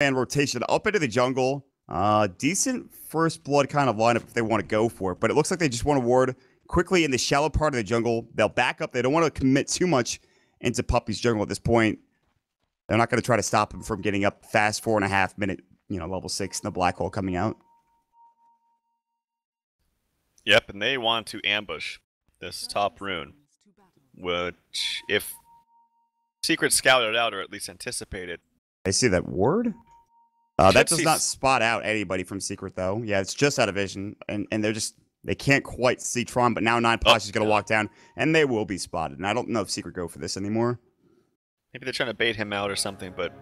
and rotation up into the jungle. Uh, decent first blood kind of lineup if they want to go for it, but it looks like they just want to ward quickly in the shallow part of the jungle. They'll back up. They don't want to commit too much into Puppey's jungle at this point. They're not going to try to stop him from getting up fast four and a half minute, you know, level six in the black hole coming out. Yep, and they want to ambush this top rune, which if Secret scouted out or at least anticipated. I see that ward. Uh, that does not spot out anybody from Secret though. Yeah, it's just out of vision, and and they're just they can't quite see Tron. But now Nine Posh is going to yeah. walk down, and they will be spotted. And I don't know if Secret go for this anymore. Maybe they're trying to bait him out or something, but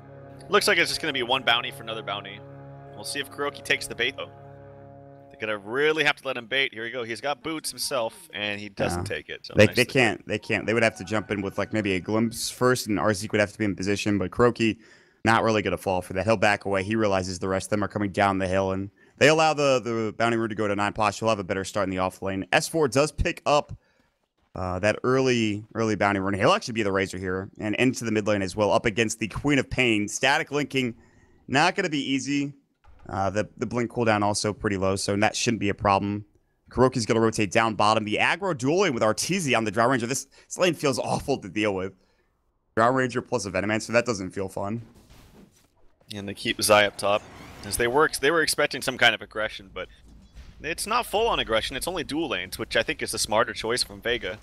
looks like it's just going to be one bounty for another bounty. We'll see if KuroKy takes the bait though. They're gonna really have to let him bait. Here we go. He's got boots himself, and he doesn't Yeah. take it. So They, they can't. They can't. They would have to jump in with like maybe a glimpse first, and Arzik would have to be in position. But KuroKy, not really going to fall for that. He'll back away. He realizes the rest of them are coming down the hill, and they allow the the bounty rune to go to nine posh. He'll have a better start in the off lane. S4 does pick up uh, that early early bounty rune. He'll actually be the razor here and into the mid lane as well, up against the Queen of Pain. Static linking, not going to be easy. Uh, the the blink cooldown also pretty low, so that shouldn't be a problem. KuroKy's going to rotate down bottom. The aggro dueling with Arteezy on the Drow Ranger. This, this lane feels awful to deal with. Drow Ranger plus a Venomancer, so that doesn't feel fun. And they keep Zai up top. As they were, they were expecting some kind of aggression, but it's not full on aggression. It's only dual lanes, which I think is a smarter choice from Vega.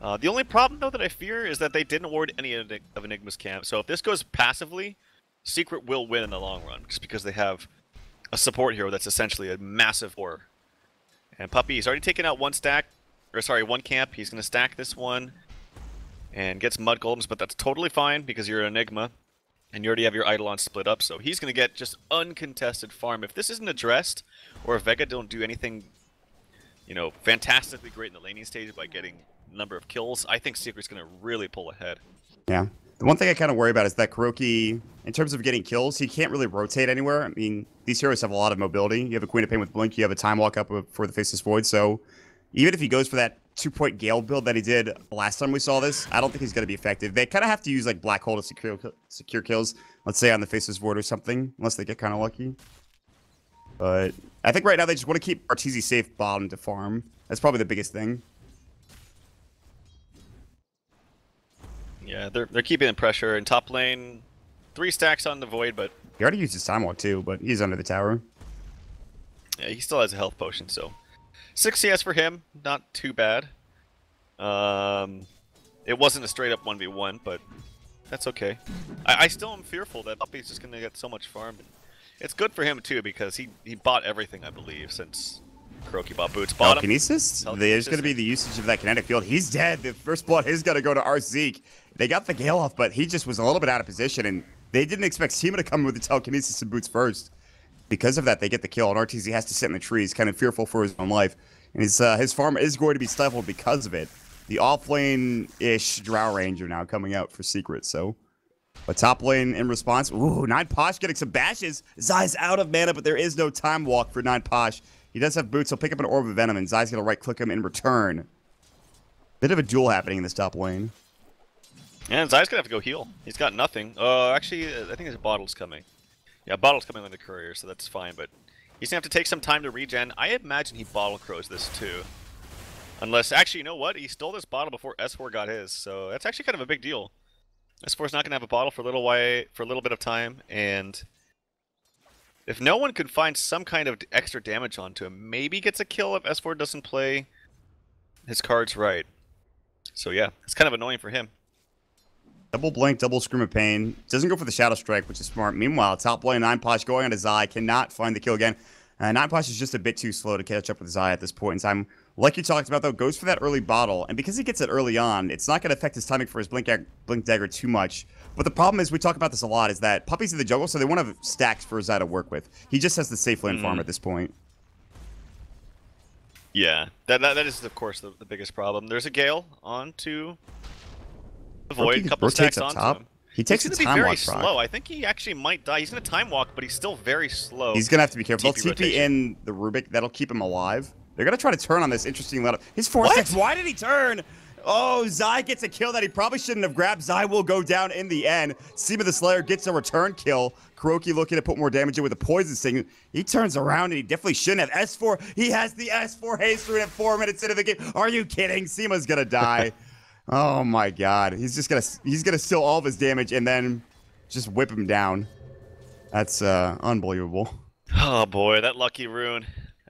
Uh, the only problem, though, that I fear is that they didn't ward any of Enigma's camp. So if this goes passively, Secret will win in the long run, just because they have a support hero that's essentially a massive ore. And Puppey, he's already taken out one stack, or sorry, one camp. He's going to stack this one and gets mud golems, but that's totally fine because you're an Enigma and you already have your Eidolon split up, so he's going to get just uncontested farm. If this isn't addressed, or if Vega don't do anything, you know, fantastically great in the laning stage by getting number of kills, I think Secret's going to really pull ahead. Yeah. The one thing I kind of worry about is that KuroKy, in terms of getting kills, he can't really rotate anywhere. I mean, these heroes have a lot of mobility. You have a Queen of Pain with Blink, you have a Time Walk up uh, for the Faceless Void, so even if he goes for that two-point Gale build that he did last time we saw this, I don't think he's going to be effective. They kind of have to use like Black Hole to secure secure kills, let's say on the Faceless Void or something, unless they get kind of lucky. But I think right now they just want to keep Arteezy safe bottom to farm. That's probably the biggest thing. Yeah, they're, they're keeping the pressure. In top lane, three stacks on the Void, but He already used his Time Walk too, but he's under the tower. yeah, he still has a health potion, so... 6 CS for him, not too bad. Um, it wasn't a straight-up 1v1, but that's okay. I, I still am fearful that Puppey's just going to get so much farm. It's good for him, too, because he, he bought everything, I believe, since KuroKy bought boots. Bought? Telekinesis. There's going to be the usage of that kinetic field. He's dead. The first blood is going to go to Arzeek. They got the Gale off, but he just was a little bit out of position, and they didn't expect Cema to come with the telekinesis and boots first. Because of that, they get the kill, and RTZ has to sit in the trees, kind of fearful for his own life. And his, uh, his farm is going to be stifled because of it. The off lane-ish Drow Ranger now coming out for Secret, so... But top lane in response, ooh, Nine Posh getting some bashes. Zai's out of mana, but there is no time walk for Nine Posh. He does have boots. He'll pick up an Orb of Venom, and Zai's going to right click him in return. Bit of a duel happening in this top lane. And Zai's gonna have to go heal. He's got nothing. Uh, actually, I think his bottle's coming. Yeah, bottle's coming with the courier, so that's fine. But he's gonna have to take some time to regen. I imagine he bottle crows this too. Unless, actually, you know what? He stole this bottle before S4 got his, so that's actually kind of a big deal. S4's not gonna have a bottle for a little while, for a little bit of time, and if no one could find some kind of extra damage onto him, maybe gets a kill if S4 doesn't play his cards right. So yeah, it's kind of annoying for him. Double Blink, double Scream of Pain. Doesn't go for the Shadow Strike, which is smart. Meanwhile, top lane, Nine Posh going on to Zai. Cannot find the kill again. Uh, Nine Posh is just a bit too slow to catch up with Zai at this point in time. Like you talked about, though, goes for that early bottle. And because he gets it early on, it's not going to affect his timing for his Blink, Blink Dagger too much. But the problem is, we talk about this a lot, is that Puppey's in the jungle, so they want to have stacks for Zai to work with. He just has the safe lane farm Mhm. at this point. Yeah, that that, that is of course the, the biggest problem. There's a gale onto the void, Roki couple stacks onto top. him. He takes He's a gonna be very walk slow. I think he actually might die. He's gonna time walk, but he's still very slow. He's gonna have to be careful. TP They'll TP in the Rubik. That'll keep him alive. They're gonna try to turn on this interesting lineup. His four What? stacks. Why did he turn? Oh, Zai gets a kill that he probably shouldn't have grabbed. Zai will go down in the end. CemaTheSlayer gets a return kill. KuroKy looking to put more damage in with a poison sting. He turns around and he definitely shouldn't have. S4, he has the S4 haste rune at four minutes into the game. Are you kidding? Cema's gonna die. oh my god. He's just gonna he's gonna steal all of his damage and then just whip him down. That's uh, unbelievable. Oh boy, that lucky rune.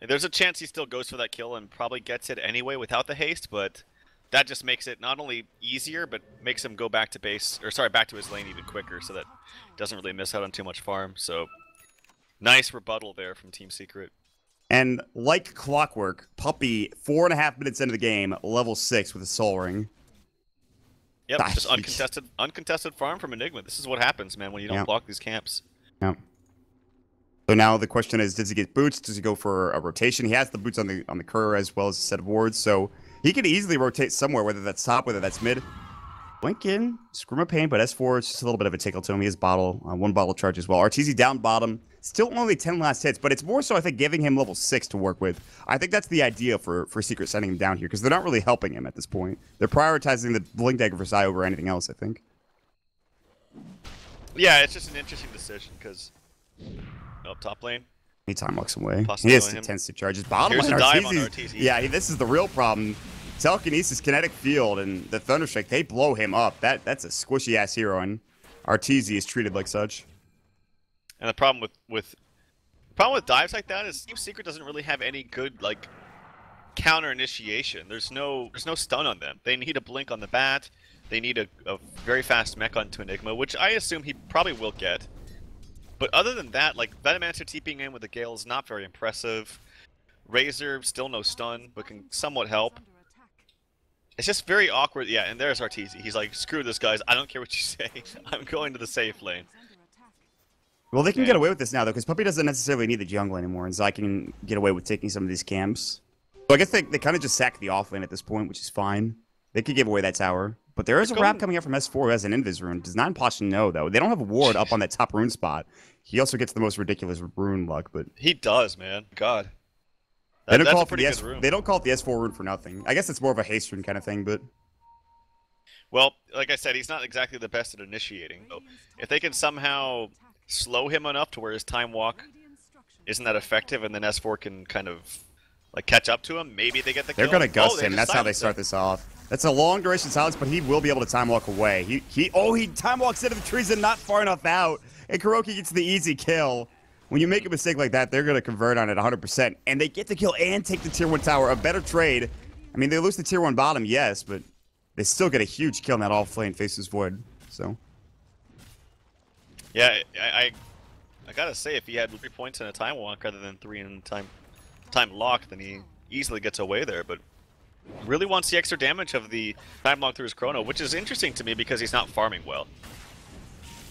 There's a chance he still goes for that kill and probably gets it anyway without the haste, but that just makes it not only easier, but makes him go back to base, or sorry, back to his lane even quicker, so that doesn't really miss out on too much farm. So nice rebuttal there from Team Secret. And like clockwork, Puppey, four and a half minutes into the game, level six with a soul ring. Yep, just uncontested, uncontested farm from Enigma. This is what happens, man, when you don't block these camps. Yeah. So now the question is, does he get boots? Does he go for a rotation? He has the boots on the on the Kerr as well as a set of wards, so he can easily rotate somewhere, whether that's top, whether that's mid. Blink in, Scream of Pain, but S4 is just a little bit of a tickle to him. He has bottle, uh, one bottle charge as well. Arteezy down bottom, still only 10 last hits, but it's more so, I think, giving him level 6 to work with. I think that's the idea for, for Secret sending him down here, because they're not really helping him at this point. They're prioritizing the Blink Dagger for Zai over anything else, I think. Yeah, it's just an interesting decision, because up top lane, he time walks away. He has intensity charges. Bottom Here's lane, Arteezy. Yeah, this is the real problem. Telekinesis, Kinetic Field, and the Thunderstrike, they blow him up. That That's a squishy-ass hero, and Arteezy is treated like such. And the problem with, with problem with dives like that is Team Secret doesn't really have any good, like, counter initiation. There's no there's no stun on them. They need a blink on the bat. They need a, a very fast mech onto Enigma, which I assume he probably will get. But other than that, like Venomancer TPing in with the Gale is not very impressive. Razor, still no stun, but can somewhat help. It's just very awkward. Yeah, and there's Arteezy. He's like, screw this, guys. I don't care what you say. I'm going to the safe lane. Well, they can get away with this now, though, because Puppey doesn't necessarily need the jungle anymore, and Zai can get away with taking some of these camps. So I guess they, they kind of just sack the offlane at this point, which is fine. They could give away that tower. But there is a wrap coming out from S4 who has an Invis rune. Does not Posh know, though. They don't have a ward up on that top rune spot. He also gets the most ridiculous rune luck, but... He does, man. God. They, don't call it the S, they don't call it the S4 rune for nothing. I guess it's more of a haste rune kind of thing, but... Well, like I said, he's not exactly the best at initiating. If they can somehow slow him enough to where his time walk isn't that effective, and then S4 can kind of like catch up to him, maybe they get the They're kill. gonna gust oh, him. That's how they start him. this off. That's a long duration silence, but he will be able to time walk away. He he oh he time walks into the trees and not far enough out. And KuroKy gets the easy kill. When you make a mistake like that, they're gonna convert on it 100%. And they get the kill and take the tier 1 tower. A better trade. I mean, they lose the tier 1 bottom, yes, but they still get a huge kill in that off lane faces void. So. Yeah, I, I, I gotta say, if he had three points in a time walk rather than three in time, time lock, then he easily gets away there. But really wants the extra damage of the time lock through his chrono, which is interesting to me because he's not farming well.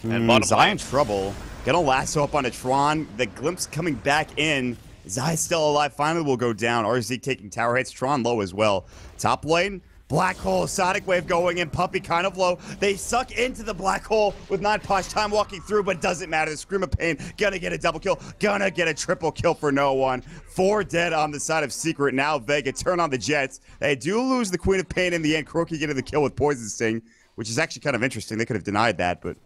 And mm, Zai in trouble. Gonna lasso up on a Tron. The glimpse coming back in. Zai still alive. Finally will go down. RZ taking tower hits. Tron low as well. Top lane. Black hole, Sonic Wave going in, Puppey kind of low. They suck into the black hole with not Posh time walking through, but doesn't matter. The Scream of Pain, gonna get a double kill, gonna get a triple kill for no one. Four dead on the side of Secret. Now Vega turn on the Jets. They do lose the Queen of Pain in the end. KuroKy getting the kill with Poison Sting, which is actually kind of interesting. They could have denied that, but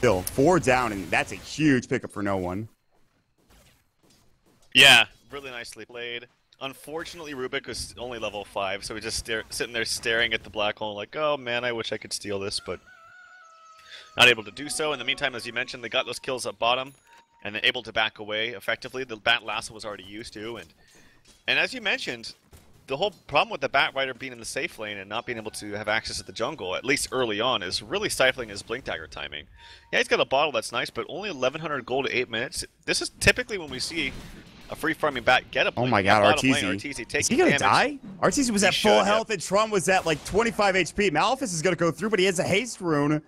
still, four down, and that's a huge pickup for no one. Yeah, really nicely played. Unfortunately, Rubik was only level 5, so he's just stare sitting there staring at the black hole like, oh man, I wish I could steal this, but not able to do so. In the meantime, as you mentioned, they got those kills at bottom, and then able to back away effectively. The Bat Lasso was already used to, and and as you mentioned, the whole problem with the Bat Rider being in the safe lane and not being able to have access to the jungle, at least early on, is really stifling his Blink Dagger timing. Yeah, he's got a bottle that's nice, but only 1100 gold to 8 minutes. This is typically when we see a free farming bat, get a Oh my god, Arteezy. Arteezy is he gonna damage. die? Arteezy was he at full health and Tron was at like 25 HP. Malefice is gonna go through, but he has a haste rune.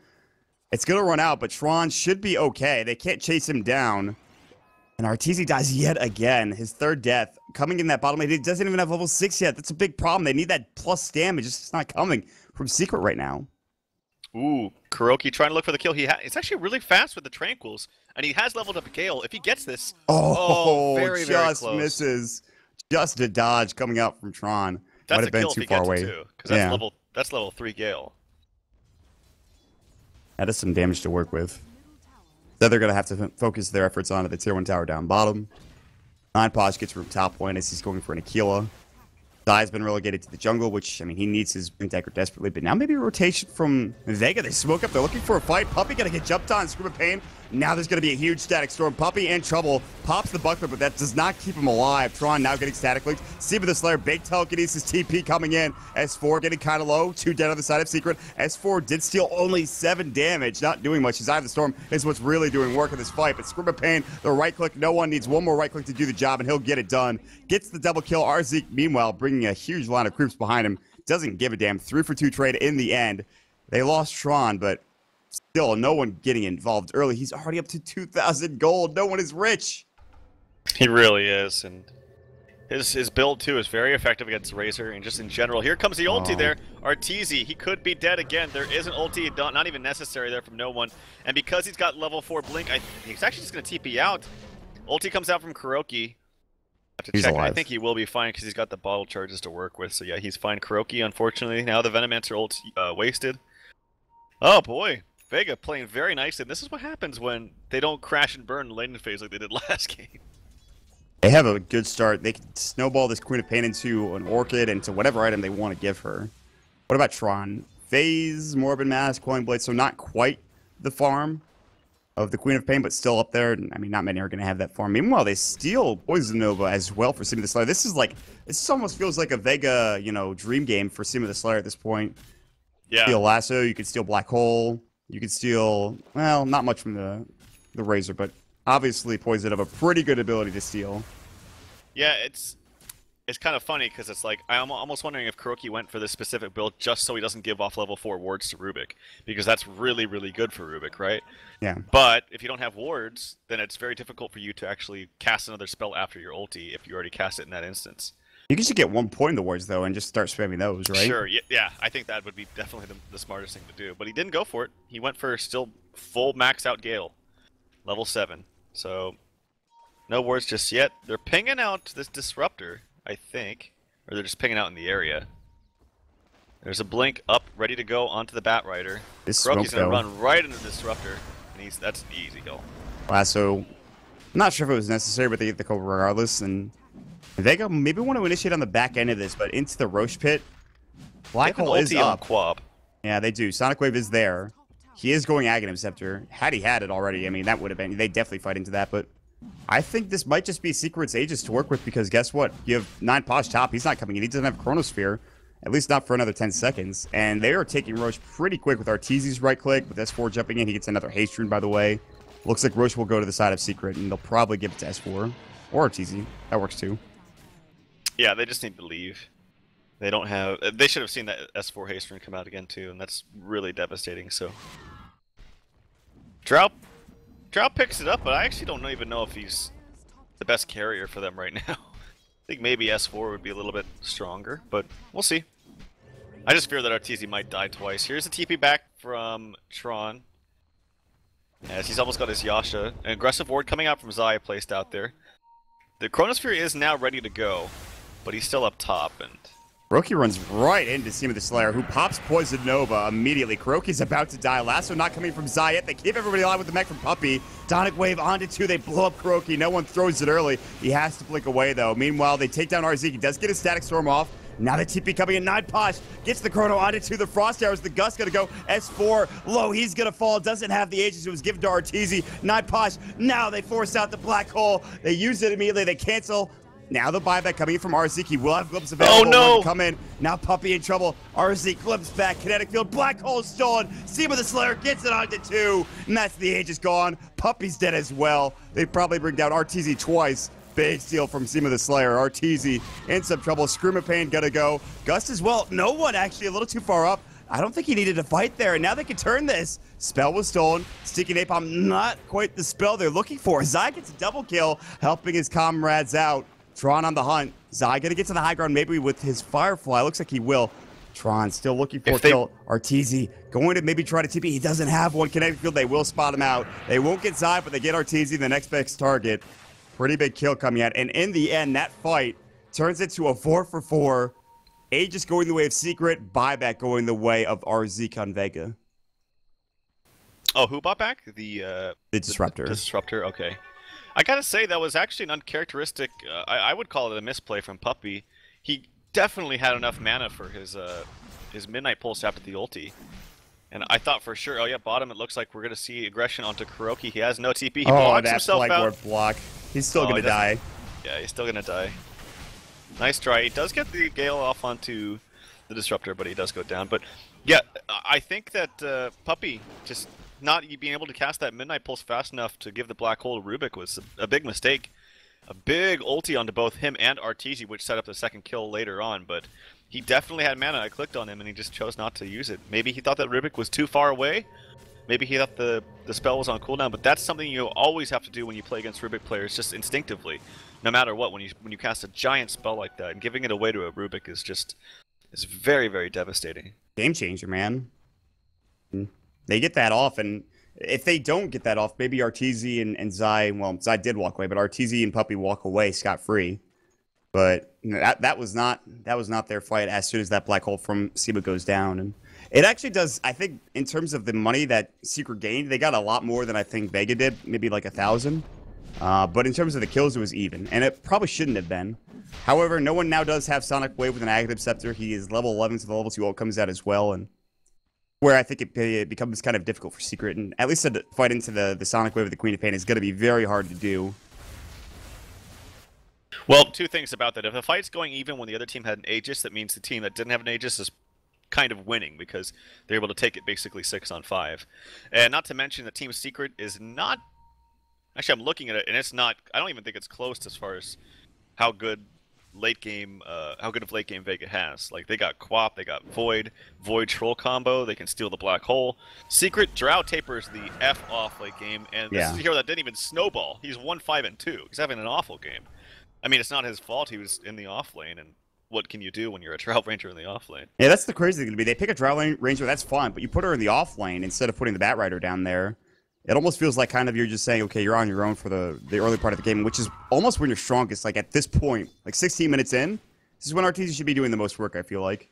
It's gonna run out, but Tron should be okay. They can't chase him down. And Arteezy dies yet again. His third death. Coming in that bottom lane. He doesn't even have level 6 yet. That's a big problem. They need that plus damage. It's just not coming from Secret right now. Ooh, KuroKy trying to look for the kill. He it's actually really fast with the Tranquils, and he has leveled up a Gale. If he gets this, oh, oh, oh very, just very misses. Just a dodge coming out from Tron. That's Might a have been kill too if he far gets away. too, because that's Yeah. level that's level three Gale. That is some damage to work with. Then they're going to have to focus their efforts on the tier 1 tower down bottom. Nine Posh gets from top point as he's going for an Aquila. Zai's been relegated to the jungle, which, I mean, he needs his Dagger desperately. But now maybe a rotation from Vega. They smoke up. They're looking for a fight. Puppey going to get jumped on. Scream of Pain. Now there's going to be a huge static storm. Puppey in trouble. Pops the buckler, but that does not keep him alive. Tron now getting static linked. CemaTheSlayer. Big telekinesis TP coming in. S4 getting kind of low. Two dead on the side of Secret. S4 did steal only seven damage. Not doing much. His Eye of the Storm is what's really doing work in this fight. But Scream of Pain, the right click. No one needs one more right click to do the job, and he'll get it done. Gets the double kill. Arzik, meanwhile, bringing a huge line of creeps behind him. Doesn't give a damn. Three for two trade in the end. They lost Tron, but still no one getting involved early. He's already up to 2,000 gold. No one is rich. He really is, and his his build too is very effective against Razor, and just in general. Here comes the ulti Oh. there. Arteezy, he could be dead again. There is an ulti, not not even necessary there from no one, and because he's got level four blink, I, he's actually just gonna TP out. Ulti comes out from KuroKy. Have to He's check. I think he will be fine because he's got the bottle charges to work with. So yeah, he's fine. KuroKy, unfortunately, now the Venomancer ult uh, wasted. Oh boy, Vega playing very nicely. This is what happens when they don't crash and burn lane phase like they did last game. They have a good start. They can snowball this Queen of Pain into an Orchid and to whatever item they want to give her. What about Tron? Phase, Morbid Mask, Coin Blade, so not quite the farm of the Queen of Pain, but still up there. I mean, not many are going to have that farm. Meanwhile, they steal Poison Nova as well for Sim of the Slayer. This is like, this almost feels like a Vega, you know, dream game for Sim of the Slayer at this point. Yeah. steal lasso. You could steal black hole. You could steal well, not much from the the razor, but obviously poison have a pretty good ability to steal. Yeah, it's it's kind of funny because it's like I'm almost wondering if KuroKy went for this specific build just so he doesn't give off level four wards to Rubik because that's really really good for Rubik, right? Yeah, But if you don't have wards, then it's very difficult for you to actually cast another spell after your ulti if you already cast it in that instance. You can just get one point in the wards though, and just start spamming those, right? Sure, yeah, I think that would be definitely the, the smartest thing to do. But he didn't go for it. He went for still full max out Gale, level seven. So no wards just yet. They're pinging out this disruptor, I think, or they're just pinging out in the area. There's a blink up, ready to go onto the Bat Rider. This KuroKy's gonna though, run right into the disruptor, and he's that's an easy kill. lasso. I'm not sure if it was necessary, but they get the kill regardless. And Vega maybe want to initiate on the back end of this, but into the Roche pit. Black They hole is up. Quab. Yeah, they do. Sonic Wave is there. He is going Aghanim Scepter. Had he had it already, I mean, that would have been. They definitely fight into that, but I think this might just be Secret's Aegis to work with because guess what? You have Nine Posh top. He's not coming in. He doesn't have Chronosphere, at least not for another 10 seconds. And they are taking Roche pretty quick with Arteezy's right click, with S4 jumping in. He gets another haste rune, by the way. Looks like Roche will go to the side of Secret, and they'll probably give it to S4 or Arteezy. That works too. Yeah, they just need to leave. They don't have. They should have seen that S4 haste come out again too, and that's really devastating. So, Drow, Drow picks it up, but I actually don't even know if he's the best carrier for them right now. I think maybe S4 would be a little bit stronger, but we'll see. I just fear that Arteezy might die twice. Here's a TP back from Tron. As he's almost got his Yasha. An aggressive ward coming out from Zaya placed out there. The Chronosphere is now ready to go, but he's still up top, and KuroKy runs right into CemaTheSlayer, who pops Poison Nova immediately. KuroKy's about to die. Lasso not coming from Zayat. They keep everybody alive with the mech from Puppey. Sonic Wave onto two. They blow up KuroKy. No one throws it early. He has to blink away, though. Meanwhile, they take down RZ. He does get his Static Storm off. Now the TP coming in. Nine Posh gets the Chrono onto two. The Frost Arrows. The Gust gonna go. S4 low. He's gonna fall. Doesn't have the Aegis. It was given to Arteezy. Nine Posh. Now they force out the Black Hole. They use it immediately. They cancel. Now the buyback coming in from RZ. He will have glimpse available. Oh, no! One Come in. Now Puppey in trouble. RZ glimpse back. Kinetic field. Black hole stolen. CemaTheSlayer gets it onto two. And that's the age is gone. Puppey's dead as well. They probably bring down RTZ twice. Big steal from CemaTheSlayer. RTZ in some trouble. Scream of Pain gotta go. Gust as well. No one actually a little too far up. I don't think he needed to fight there. And now they can turn this. Spell was stolen. Sticky Napalm, not quite the spell they're looking for. Zai gets a double kill, helping his comrades out. Tron on the hunt. Zai gonna get to the high ground, maybe with his Firefly. Looks like he will. Tron still looking for If they- kill. Arteezy going to maybe try to TP. He doesn't have one. Kinetic field, they will spot him out. They won't get Zai, but they get Arteezy, the next best target. Pretty big kill coming out. And in the end, that fight turns into a four for four. Aegis going the way of Secret, buyback going the way of RZ on Vega. Oh, who bought back the uh, the disruptor? The, the disruptor. Okay. I gotta say that was actually an uncharacteristic. Uh, I, I, would call it a misplay from Puppey. He definitely had enough mana for his uh, his midnight pulse after the ulti. And I thought for sure, oh yeah, bottom. It looks like we're gonna see aggression onto KuroKy. He has no TP. He oh, blocks that himself out. block. He's still oh, gonna die. Yeah, he's still gonna die. Nice try. He does get the Gale off onto the Disruptor, but he does go down. But yeah, I think that uh, Puppey just not being able to cast that Midnight Pulse fast enough to give the Black Hole to Rubik was a, big mistake. A big ulti onto both him and Arteezy, which set up the second kill later on, but he definitely had mana. I clicked on him and he just chose not to use it. Maybe he thought that Rubik was too far away. Maybe he thought the, the spell was on cooldown, but that's something you always have to do when you play against Rubik players, just instinctively. No matter what, when you when you cast a giant spell like that, and giving it away to a Rubik is just is very, very devastating. Game changer, man. They get that off, and if they don't get that off, maybe Arteezy and, and Zai, well, Zai did walk away, but Arteezy and Puppey walk away scot free. But you know, that that was not that was not their fight as soon as that black hole from Siba goes down. And it actually does I think in terms of the money that Secret gained, they got a lot more than I think Vega did, maybe like a thousand. Uh, but in terms of the kills, it was even, and it probably shouldn't have been. However, no one now does have Sonic Wave with an Aghanim Scepter. He is level 11, so the level 2 ult comes out as well, and where I think it, it, becomes kind of difficult for Secret, and at least to fight into the, the Sonic Wave of the Queen of Pain is going to be very hard to do. Well, two things about that. If the fight's going even when the other team had an Aegis, that means the team that didn't have an Aegis is kind of winning because they're able to take it basically six on five. And not to mention that Team Secret is not. Actually, I'm looking at it, and it's not. I don't even think it's close as far as how good late game, uh, how good of late game Vega has. Like they got Quap, they got Void, Void Troll combo. They can steal the black hole. Secret Drow tapers the f off late game, and this yeah. is a hero that didn't even snowball. He's one five and two. He's having an awful game. I mean, it's not his fault. He was in the off lane, and what can you do when you're a Drow Ranger in the off lane? Yeah, that's the crazy thing to be. They pick a Drow Ranger, that's fine, but you put her in the off lane instead of putting the Bat Rider down there it almost feels like kind of you're just saying, okay, you're on your own for the, the early part of the game, which is almost when you're strongest. Like at this point, like 16 minutes in, this is when Arteezy should be doing the most work, I feel like.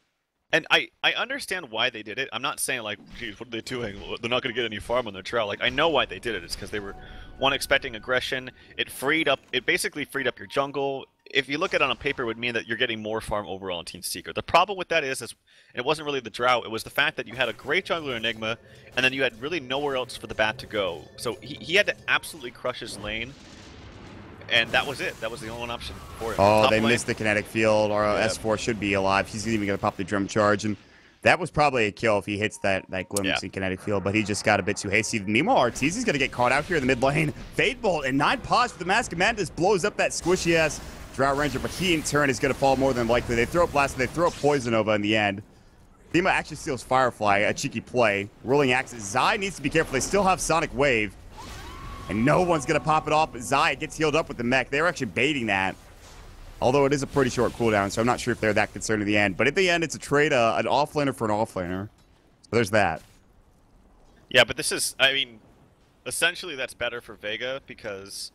And I, I understand why they did it. I'm not saying like, geez, what are they doing? They're not going to get any farm on their trail. Like I know why they did it. It's because they were one expecting aggression. It freed up. It basically freed up your jungle if you look at it on a paper, it would mean that you're getting more farm overall in Team Secret. The problem with that is, is it wasn't really the drought, it was the fact that you had a great jungler Enigma, and then you had really nowhere else for the bat to go. So he, he had to absolutely crush his lane, and that was it. That was the only one option for him. Oh, Top they lane. missed the kinetic field. Our yeah. S4 should be alive. He's even going to pop the drum charge, and that was probably a kill if he hits that, that glimpse yeah. in kinetic field, but he just got a bit too hasty. Meanwhile, Arteezy's going to get caught out here in the mid lane. Fade Bolt and 9 pause for the Mask of Madness blows up that squishy-ass Drow Ranger, but he in turn is going to fall more than likely. They throw a Blast they throw Poison Nova in the end. Thema actually steals Firefly, a cheeky play. Rolling Axes. Zai needs to be careful. They still have Sonic Wave. And no one's going to pop it off. Zai gets healed up with the mech. They were actually baiting that. Although it is a pretty short cooldown, so I'm not sure if they're that concerned in the end. But at the end, it's a trade, uh, an offlaner for an offlaner. So there's that. Yeah, but this is, I mean, essentially that's better for Vega because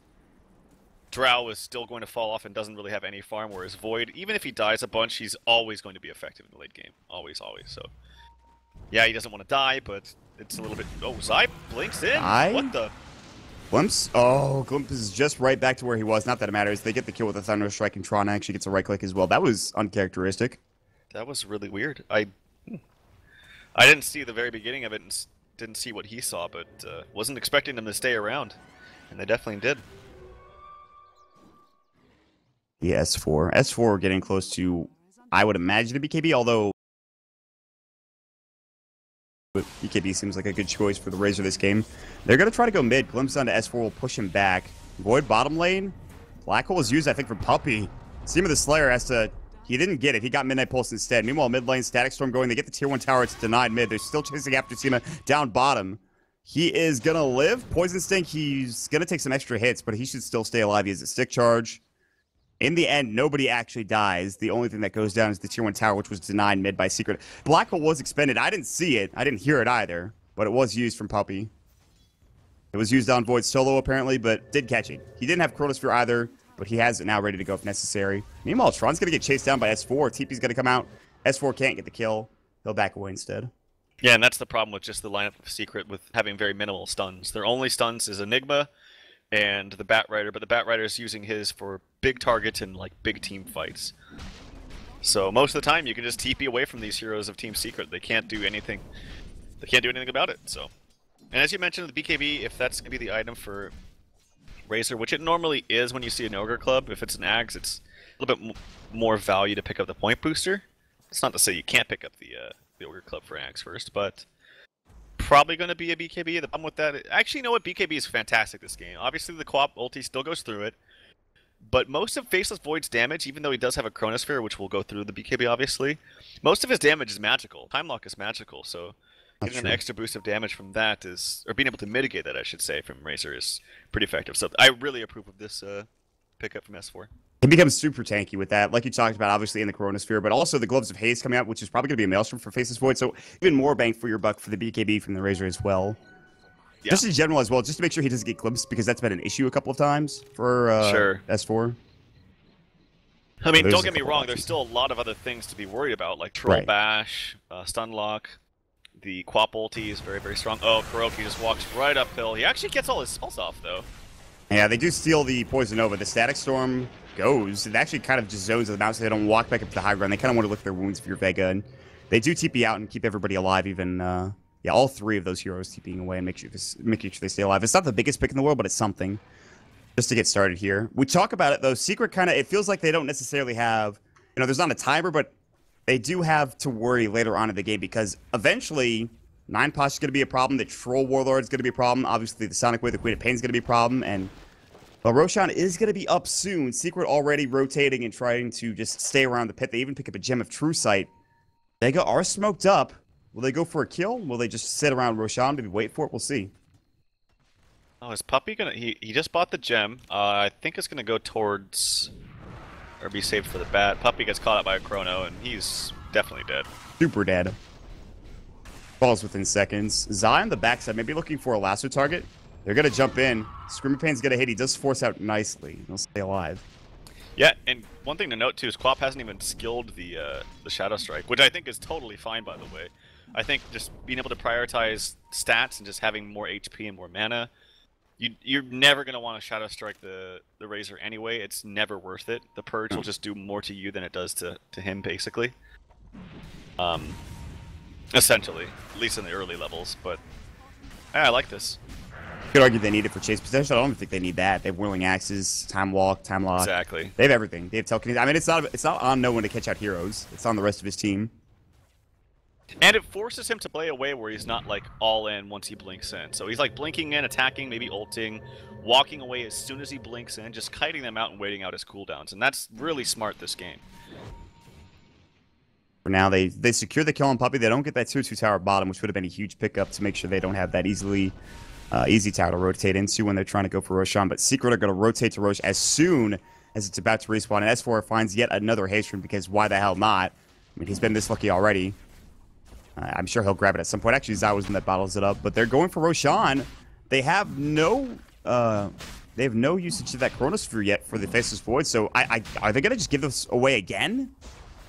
Drow is still going to fall off and doesn't really have any farm, whereas Void, even if he dies a bunch, he's always going to be effective in the late game. Always, always. So, yeah, he doesn't want to die, but it's a little bit... Oh, Zai blinks in? I... What the... Glimpse? Oh, Glimpse is just right back to where he was. Not that it matters. They get the kill with a Thunder Strike, and Tron actually gets a right click as well. That was uncharacteristic. That was really weird. I I didn't see the very beginning of it and didn't see what he saw, but uh, wasn't expecting them to stay around. And they definitely did. The S4. S4 getting close to, I would imagine, a BKB, although BKB seems like a good choice for the Razor this game. They're going to try to go mid. Glimpse onto S4 will push him back. Void bottom lane. Black Hole is used, I think, for Puppey. Seam of the Slayer has to... He didn't get it. He got Midnight Pulse instead. Meanwhile, mid lane, Static Storm going. They get the Tier 1 tower. It's denied mid. They're still chasing after Cema down bottom. He is going to live. Poison Sting, he's going to take some extra hits, but he should still stay alive. He has a stick charge. In the end, nobody actually dies. The only thing that goes down is the tier one tower, which was denied mid by Secret. Black hole was expended. I didn't see it. I didn't hear it either, but it was used from Puppey. It was used on Void solo apparently, but did catch it. He didn't have Chronosphere either, but he has it now ready to go if necessary. Meanwhile, Tron's going to get chased down by S4. TP's to come out. S4 can't get the kill. He'll back away instead. Yeah, and that's the problem with just the lineup of Secret with having very minimal stuns. Their only stuns is Enigma and the Bat Rider, but the Bat Rider is using his for big targets and like big team fights. So most of the time you can just TP away from these heroes of Team Secret. They can't do anything. They can't do anything about it. So, and as you mentioned, the BKB, if that's gonna be the item for Razor, which it normally is when you see an Ogre Club, if it's an Ags, it's a little bit more value to pick up the point booster. It's not to say you can't pick up the uh, the Ogre Club for Ags first, but probably going to be a BKB. The problem with that, actually, you know what? BKB is fantastic this game. Obviously, the co-op ulti still goes through it, but most of Faceless Void's damage, even though he does have a Chronosphere, which will go through the BKB, obviously, most of his damage is magical. Time Lock is magical, so getting an extra boost of damage from that is, or being able to mitigate that, I should say, from Razor is pretty effective. So I really approve of this uh, pickup from S4. He becomes super tanky with that, like you talked about, obviously in the Chronosphere, but also the Gloves of Haze coming out, which is probably going to be a Maelstrom for Faceless Void, so even more bang for your buck for the BKB from the Razor as well. Yeah. Just in general as well, just to make sure he doesn't get glimpsed, because that's been an issue a couple of times for uh, sure. S4. I mean, don't get me wrong, there's still a lot of other things to be worried about, like Troll right. Bash, uh, Stun Lock, the Quap ulti is very, very strong. Oh, KuroKy just walks right uphill. He actually gets all his spells off, though. Yeah, they do steal the Poison Nova. The Static Storm goes. It actually kind of just zones the mouse so they don't walk back up to the high ground. They kind of want to look their wounds for your Vega, and they do TP out and keep everybody alive. Even uh, yeah, all three of those heroes TPing away and make sure making sure they stay alive. It's not the biggest pick in the world, but it's something. Just to get started here, we talk about it though. Secret kind of it feels like they don't necessarily have, you know, there's not a timer, but they do have to worry later on in the game because eventually. Nine Posh is going to be a problem. The Troll Warlord is going to be a problem. Obviously, the Sonic Wave, the Queen of Pain is going to be a problem. And but Roshan is going to be up soon. Secret already rotating and trying to just stay around the pit. They even pick up a Gem of True Sight. Vega are smoked up. Will they go for a kill? Will they just sit around Roshan, maybe wait for it? We'll see. Oh, is Puppey gonna... He, he just bought the gem. Uh, I think it's gonna go towards... Or be saved for the bat. Puppey gets caught up by a Chrono, and he's definitely dead. Super dead. Falls within seconds. Zai on the backside, maybe looking for a lasso target. They're going to jump in. Screaming Pain's going to hit. He does force out nicely. He'll stay alive. Yeah, and one thing to note too is Quap hasn't even skilled the uh, the Shadow Strike, which I think is totally fine, by the way. I think just being able to prioritize stats and just having more HP and more mana, you, you're never to want to Shadow Strike the, the Razor anyway. It's never worth it. The Purge will just do more to you than it does to, to him, basically. Um, essentially, at least in the early levels, but yeah, I like this could argue they need it for chase potential. I don't think they need that. They have whirling axes, time walk, time lock. Exactly. They have everything. They have telekinesis. I mean, it's not it's not on no one to catch out heroes. It's on the rest of his team. And it forces him to play a way where he's not like all in once he blinks in. So he's like blinking in, attacking, maybe ulting, walking away as soon as he blinks in, just kiting them out and waiting out his cooldowns. And that's really smart this game. For now, they they secure the kill on Puppey. They don't get that tier 2 tower bottom, which would have been a huge pickup to make sure they don't have that easily uh, easy tower to rotate into when they're trying to go for Roshan. But Secret are going to rotate to Rosh as soon as it's about to respawn. And S4 finds yet another Haste because why the hell not? I mean, he's been this lucky already. Uh, I'm sure he'll grab it at some point. Actually, Zai was in that bottles it up. But they're going for Roshan. They have no... Uh, they have no usage of that Chronosphere yet for the Faceless Void, so I, I are they going to just give this away again?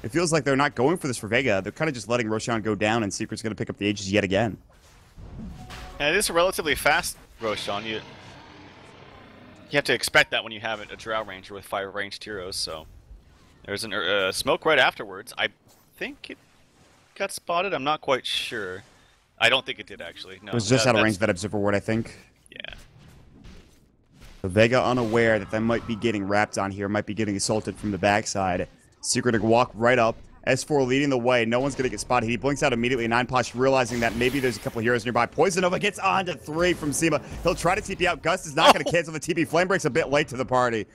It feels like they're not going for this for Vega. They're kind of just letting Roshan go down, and Secret's going to pick up the Aegis yet again. And it is a relatively fast Roshan. You you have to expect that when you have a Drow Ranger with five ranged heroes. So there's a uh, smoke right afterwards. I think it got spotted. I'm not quite sure. I don't think it did actually. No, it was just that, out of range that observer ward, I think. Yeah. So Vega unaware that they might be getting wrapped on here, might be getting assaulted from the backside. Secret to walk right up, S4 leading the way. No one's going to get spotted. He blinks out immediately. Nine Posh realizing that maybe there's a couple heroes nearby. Poison Nova gets on to three from Cema. He'll try to TP out. Gus is not going to oh. cancel the TP. Flame breaks a bit late to the party.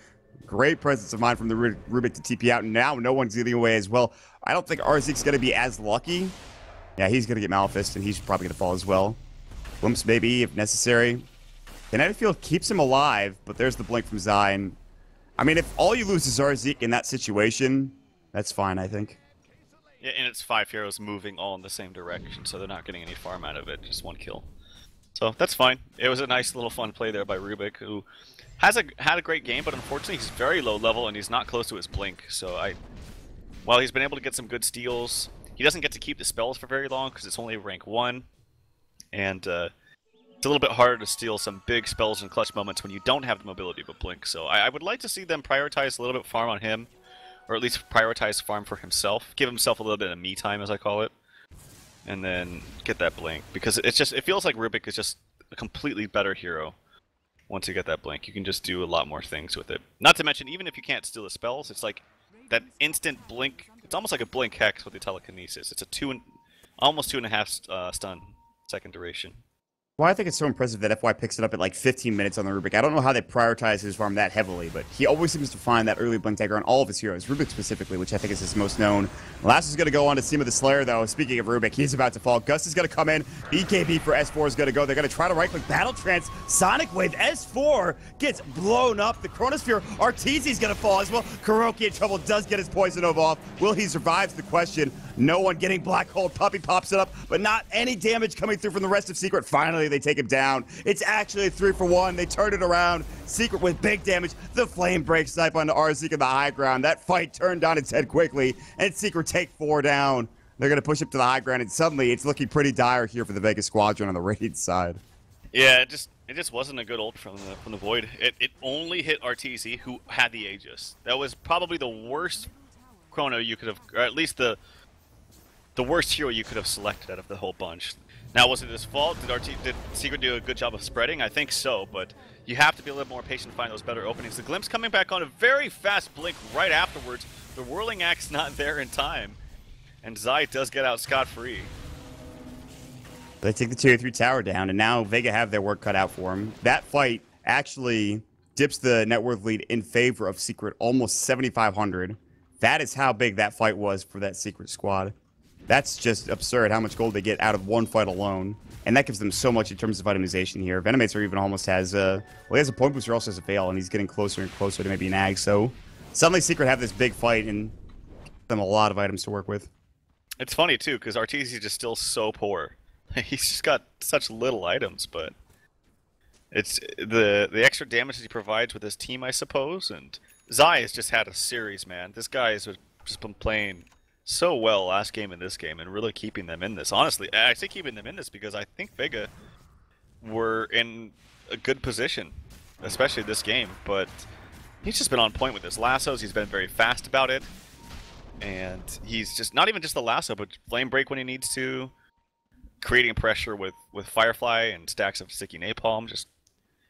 Great presence of mind from the Rubik to TP out. Now no one's getting away as well. I don't think Arzeek's going to be as lucky. Yeah, he's going to get Maleficed, and he's probably going to fall as well. Glimpse maybe, if necessary. Kinetic Field keeps him alive, but there's the blink from Zion. I mean, if all you lose is Arzeek in that situation, that's fine, I think. Yeah, and it's five heroes moving all in the same direction, so they're not getting any farm out of it, just one kill. So that's fine. It was a nice little fun play there by Rubik, who has a had a great game, but unfortunately he's very low level and he's not close to his blink. So I while he's been able to get some good steals, he doesn't get to keep the spells for very long because it's only rank 1. And uh, it's a little bit harder to steal some big spells in clutch moments when you don't have the mobility of a Blink. So I, I would like to see them prioritize a little bit farm on him, or at least prioritize farm for himself. Give himself a little bit of me time, as I call it. And then get that Blink. Because it's just it feels like Rubik is just a completely better hero once you get that blink. You can just do a lot more things with it. Not to mention, even if you can't steal the spells, it's like that instant blink. It's almost like a blink hex with the telekinesis. It's a two and almost two and a half uh, stun second duration. Well, I think it's so impressive that FY picks it up at like 15 minutes on the Rubik. I don't know how they prioritize his farm that heavily, but he always seems to find that early Blink Dagger on all of his heroes, Rubik specifically, which I think is his most known. Last is going to go on to CemaTheSlayer, though. Speaking of Rubik, he's about to fall. Gus is going to come in. BKB for S4 is going to go. They're going to try to right-click Battle Trance. Sonic Wave S4 gets blown up. The Chronosphere Arteezy's going to fall as well. KuroKy in trouble does get his Poison Nova off. Will he survive the question? No one getting Black Hole. Puppey pops it up, but not any damage coming through from the rest of Secret. Finally, they take him down. It's actually a three for one. They turn it around. Secret with big damage. The flame break snipe onto Arzik in the high ground. That fight turned on its head quickly, and Secret take four down. They're going to push up to the high ground, and suddenly it's looking pretty dire here for the Vegas Squadron on the raid side. Yeah, it just it just wasn't a good ult from the from the Void. It, it only hit Arteezy, who had the Aegis. That was probably the worst chrono you could have, or at least the the worst hero you could have selected out of the whole bunch. Now, was it his fault? Did RT, did Secret do a good job of spreading? I think so, but you have to be a little more patient to find those better openings. The Glimpse coming back on a very fast blink right afterwards. The Whirling Axe not there in time, and Zai does get out scot-free. They take the tier 3 tower down, and now Vega have their work cut out for them. That fight actually dips the net worth lead in favor of Secret almost 7,500. That is how big that fight was for that Secret squad. That's just absurd how much gold they get out of one fight alone. And that gives them so much in terms of itemization here. Venomator even almost has a... Well, he has a point booster, also has a fail, and he's getting closer and closer to maybe an ag. So suddenly Secret have this big fight and them a lot of items to work with. It's funny, too, because Arteezy is just still so poor. He's just got such little items, but... It's the the extra damage that he provides with his team, I suppose, and Zai has just had a series, man. This guy has just been playing so well last game and this game and really keeping them in this. Honestly, I say keeping them in this because I think Vega were in a good position, especially this game, but he's just been on point with his lassos. He's been very fast about it. And he's just not even just the lasso, but flame break when he needs to, creating pressure with with Firefly and stacks of sticky napalm. Just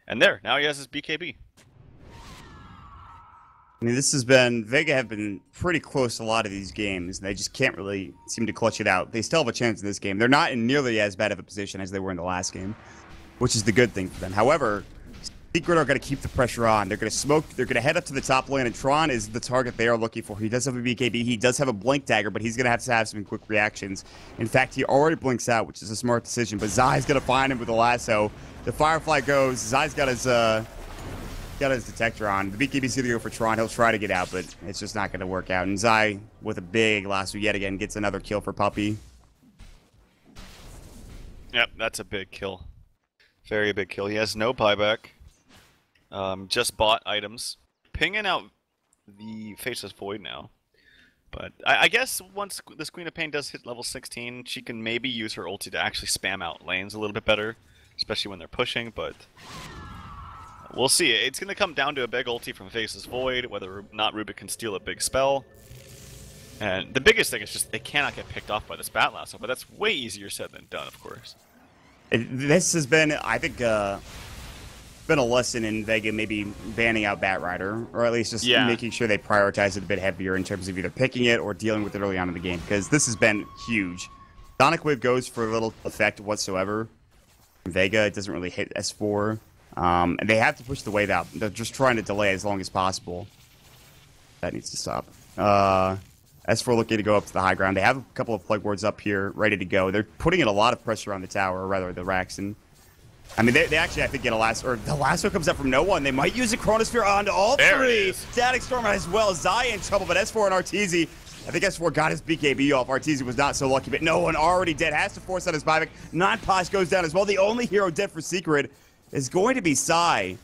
and there, now he has his BKB. I mean, this has been Vega have been pretty close a lot of these games, and they just can't really seem to clutch it out. They still have a chance in this game. They're not in nearly as bad of a position as they were in the last game, which is the good thing for them. However, Secret are going to keep the pressure on. They're going to smoke. They're going to head up to the top lane, and Tron is the target they are looking for. He does have a BKB. He does have a blink dagger, but he's going to have to have some quick reactions. In fact, he already blinks out, which is a smart decision. But Zai's going to find him with a lasso. The Firefly goes. Zai's got his uh, got his detector on. The BKB's to go for Tron. He'll try to get out, but it's just not going to work out. And Zai, with a big lasso yet again, gets another kill for Puppey. Yep, that's a big kill. Very big kill. He has no buyback. Um, just bought items. Pinging out the Faceless Void now. But I, I, guess once this Queen of Pain does hit level 16, she can maybe use her ulti to actually spam out lanes a little bit better, especially when they're pushing, but We'll see. It's going to come down to a big ulti from Faceless Void, whether or not Rubik can steal a big spell. And the biggest thing is just they cannot get picked off by this Bat Lasso, but that's way easier said than done, of course. This has been, I think, uh, been a lesson in Vega maybe banning out Batrider, or at least just yeah. making sure they prioritize it a bit heavier in terms of either picking it or dealing with it early on in the game, because this has been huge. Sonic Wave goes for little effect whatsoever. Vega, it doesn't really hit S4. Um, and they have to push the wave out. They're just trying to delay as long as possible. That needs to stop. Uh, S4 looking to go up to the high ground. They have a couple of plague wards up here ready to go. They're putting in a lot of pressure on the tower, or rather the Raxon. I mean, they, they actually, I think, get a lasso, or the lasso comes up from no one. They might use a Chronosphere onto all there three. Static Storm as well. Zai in trouble, but S4 and Arteezy I think S4 got his BKB off. Arteezy was not so lucky, but no one already dead. Has to force out his buyback. Non-Posh goes down as well. The only hero dead for Secret is going to be Psy.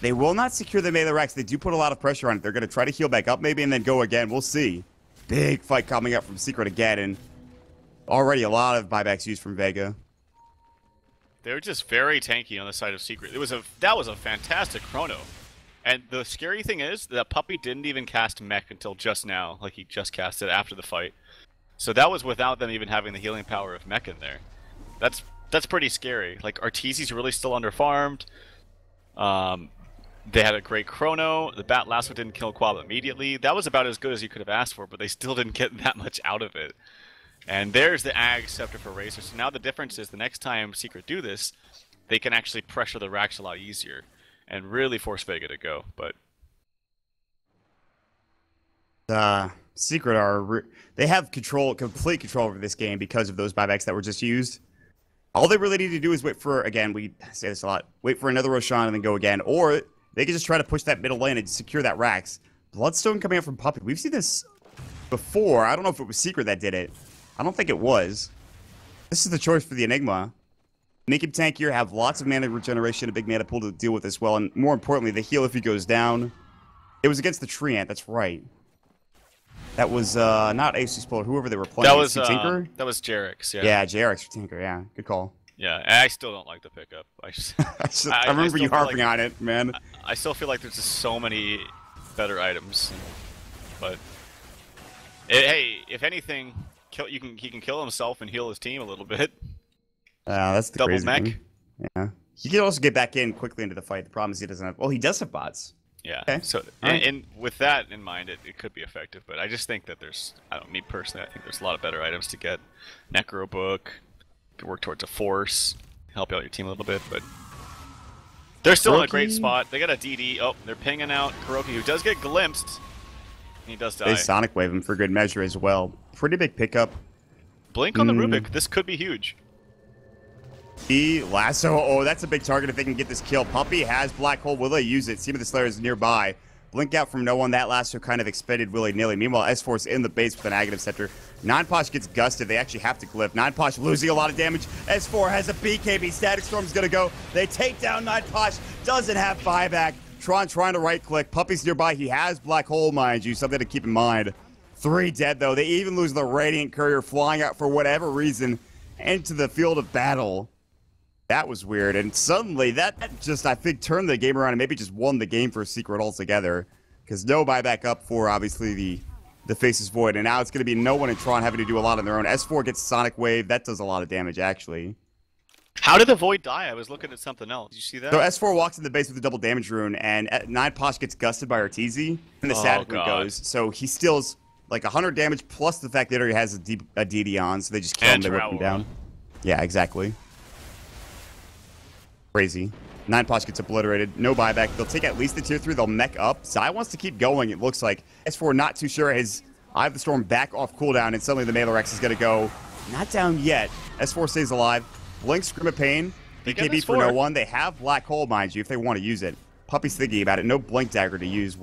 They will not secure the melee Rex. They do put a lot of pressure on it. They're going to try to heal back up maybe and then go again. We'll see. big fight coming up from Secret again, and already a lot of buybacks used from Vega. They were just very tanky on the side of Secret. It was a that was a fantastic chrono. And the scary thing is that Puppey didn't even cast Mech until just now, like he just cast it after the fight. So that was without them even having the healing power of Mech in there. That's that's pretty scary. Like Arteezy's really still underfarmed. Um, they had a great chrono. The Bat Lasso didn't kill Quab immediately. That was about as good as you could have asked for, but they still didn't get that much out of it. And there's the Ag Scepter for Razor. So now the difference is the next time Secret do this, they can actually pressure the racks a lot easier and really force Vega to go. But uh, Secret are re- they have control, complete control over this game because of those buybacks that were just used. All they really need to do is wait for again. We say this a lot. Wait for another Roshan and then go again, or they can just try to push that middle lane and secure that Rax. Bloodstone coming out from Puppey. We've seen this before. I don't know if it was Secret that did it. I don't think it was. This is the choice for the Enigma. Make him tankier, have lots of mana regeneration, a big mana pool to deal with as well, and more importantly, the heal if he goes down. It was against the Treant, that's right. That was uh, not AC Explorer, whoever they were playing. that was uh, Tinker? that was Jarek's. Yeah. Yeah, for Tinker, yeah. Good call. Yeah. I still don't like the pickup. I just I, I- I I remember still you harping like- on it, man. I still feel like there's just so many better items, but eh, hey, if anything, kill you can he can kill himself and heal his team a little bit. Uh, that's the Double crazy mech. thing. Yeah. He can also get back in quickly into the fight. The problem is he doesn't have. Well, he does have bots. Yeah. Okay. So, and, and with that in mind, it, it could be effective. But I just think that there's, I don't me personally, I think there's a lot of better items to get. Necro book, could work towards a force, help out your team a little bit, but they're still in a great spot. They got a DD. Oh, they're pinging out KuroKy, who does get glimpsed. He does die. They Sonic Wave him for good measure as well. Pretty big pickup. Blink on the Hmm. Rubik. This could be huge. He lasso. Oh, that's a big target if they can get this kill. Puppey has Black Hole. Will they use it? CemaTheSlayer is nearby. Blink out from Noone. That lasso kind of expended willy nilly. Meanwhile, S4 in the base with a negative scepter. 9pasha gets gusted. They actually have to glyph. 9pasha losing a lot of damage. S4 has a BKB. Static Storm's gonna go. They take down 9pasha. Doesn't have buyback. Tron trying to right click. Puppey's nearby. He has Black Hole, mind you. Something to keep in mind. Three dead though. They even lose the Radiant Courier flying out for whatever reason into the field of battle. That was weird. And suddenly, that just, I think, turned the game around and maybe just won the game for Secret altogether. Because no buyback up for, obviously, the the Faceless Void. And now it's going to be Noone in Tron having to do a lot on their own. S4 gets Sonic Wave. That does a lot of damage, actually. How did the Void die? I was looking at something else. Did you see that? So S4 walks in the base with a double damage rune, and uh, 9pasha gets gusted by Arteezy, and the Oh, static God. goes. So he steals like 100 damage, plus the fact that he already has a, D- a DD on, so they just kill And him, they whip him down. Yeah, exactly. Crazy. 9pasha gets obliterated. No buyback. They'll take at least the tier 3. They'll mech up. Zai wants to keep going, it looks like. S4 not too sure. His Eye of the Storm back off cooldown, and suddenly the Mailorex is going to go. Not down yet. S4 stays alive. Blink, Scream of Pain. BKB for Noone. They have Black Hole, mind you, if they want to use it. Puppey's thinking about it. No Blink Dagger to use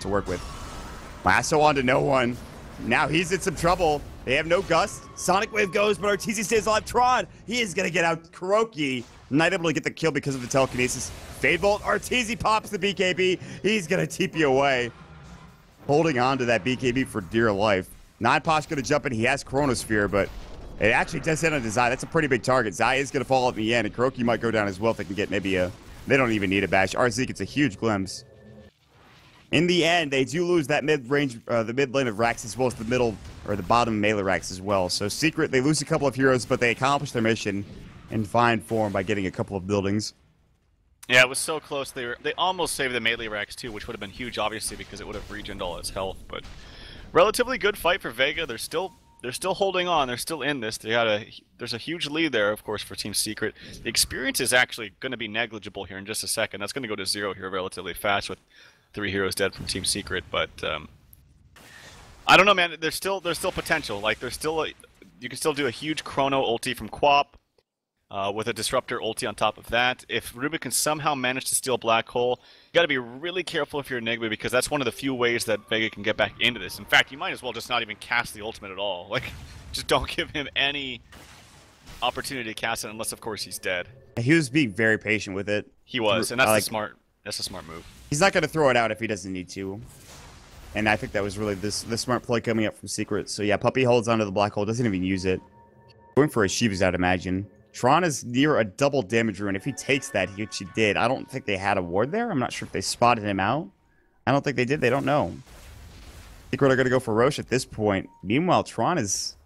to work with. Lasso on to Noone. Now he's in some trouble. They have no gust. Sonic Wave goes, but Arteezy stays alive. Tron, he is going to get out. KuroKy, not able to get the kill because of the telekinesis. Fade Bolt, Arteezy pops the BKB. He's going to TP away. Holding on to that BKB for dear life. Nine going to jump in. He has Chronosphere, but it actually does hit on his Zai. That's a pretty big target. Zai is going to fall at the end, and KuroKy might go down as well if they can get maybe a. They don't even need a bash. RZ gets a huge glimpse. In the end, they do lose that mid range, uh, the mid lane of Rax as well as the middle or the bottom melee Rax as well. So Secret, they lose a couple of heroes, but they accomplish their mission in fine form by getting a couple of buildings. Yeah, it was so close. They were they almost saved the melee Rex too, which would have been huge, obviously, because it would have regened all its health. But relatively good fight for Vega. They're still they're still holding on. They're still in this. They got a there's a huge lead there, of course, for Team Secret. The experience is actually going to be negligible here in just a second. That's going to go to zero here relatively fast with three heroes dead from Team Secret. But um, I don't know, man. There's still there's still potential. Like there's still a, you can still do a huge Chrono ulti from Quap. Uh, with a disruptor ulti on top of that. If Rubik can somehow manage to steal Black Hole, you got to be really careful if you're Enigma because that's one of the few ways that Vega can get back into this. In fact, you might as well just not even cast the ultimate at all. Like, just don't give him any opportunity to cast it unless, of course, he's dead. He was being very patient with it. He was, and that's I a like- smart. That's a smart move. He's not going to throw it out if he doesn't need to. And I think that was really this the smart play coming up from Secret. So yeah, Puppey holds onto the black hole, doesn't even use it. Going for a Shivas, I'd imagine. Tron is near a double damage rune. If he takes that, which he did, I don't think they had a ward there. I'm not sure if they spotted him out. I don't think they did. They don't know. Secret are going to go for Rosh at this point. Meanwhile, Tron is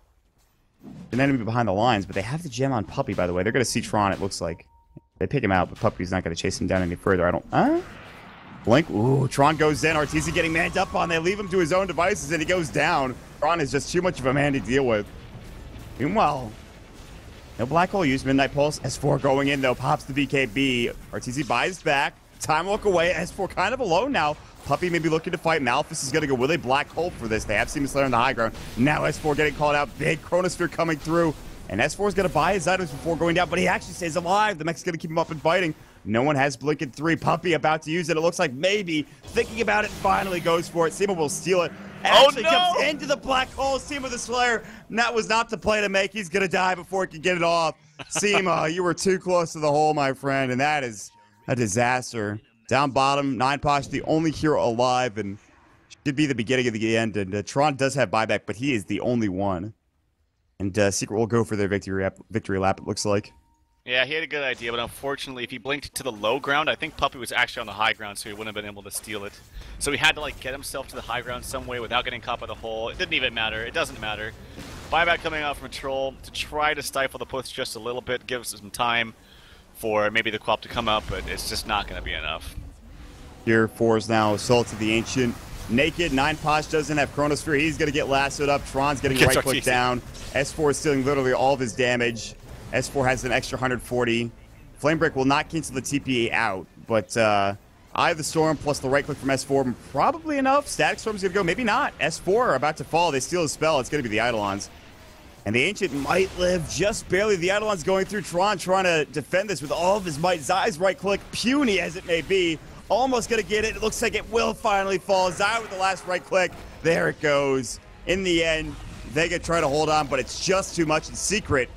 an enemy behind the lines, but they have the gem on Puppey, by the way. They're going to see Tron, it looks like. They pick him out, but Puppey's not going to chase him down any further. I don't... Huh? Blink. Ooh, Tron goes in. Arteezy getting manned up on. They leave him to his own devices, and he goes down. Tron is just too much of a man to deal with. Meanwhile, no black hole use. Midnight Pulse. S4 going in, though. Pops the BKB. Arteezy buys back. Time look away. S4 kind of alone now. Puppey may be looking to fight. Malefice is going to go with a black hole for this. They have Demon Slayer on the high ground. Now S4 getting called out. Big Chronosphere coming through. And S4 is going to buy his items before going down, but he actually stays alive. The mech's going to keep him up and fighting. Noone has Blink in three. Puppey about to use it. It looks like maybe thinking about it finally goes for it. Cema will steal it. Actually oh, no! comes into the black hole. CemaTheSlayer. And that was not the play to make. He's going to die before he can get it off. Cema, you were too close to the hole, my friend. And that is a disaster. Down bottom, 9pasha, the only hero alive. And should be the beginning of the end. And uh, Tron does have buyback, but he is the only one. And uh, Secret will go for their victory lap, victory lap, it looks like. Yeah, he had a good idea, but unfortunately, if he blinked to the low ground, I think Puppey was actually on the high ground, so he wouldn't have been able to steal it. So he had to like get himself to the high ground some way without getting caught by the hole. It didn't even matter. It doesn't matter. Buyback coming out from Troll to try to stifle the push just a little bit, gives us some time for maybe the Quap to come up, but it's just not going to be enough. Here, four is now Assault to the Ancient. Naked, 9pasha doesn't have Chronosphere. He's going to get lassoed up. Tron's getting right click down. S4 is stealing literally all of his damage. S4 has an extra 140. Flamebreak will not cancel the TPA out, but uh, Eye of the Storm plus the right click from S4 probably enough. Static Storm's gonna go, maybe not. S4 are about to fall. They steal his spell. It's gonna be the Eidolons. And the Ancient might live just barely. The Eidolon's going through Tron, trying to defend this with all of his might. Zai's right click, puny as it may be, almost gonna get it. It looks like it will finally fall. Zai with the last right click. There it goes. In the end, Vega try to hold on, but it's just too much in secret.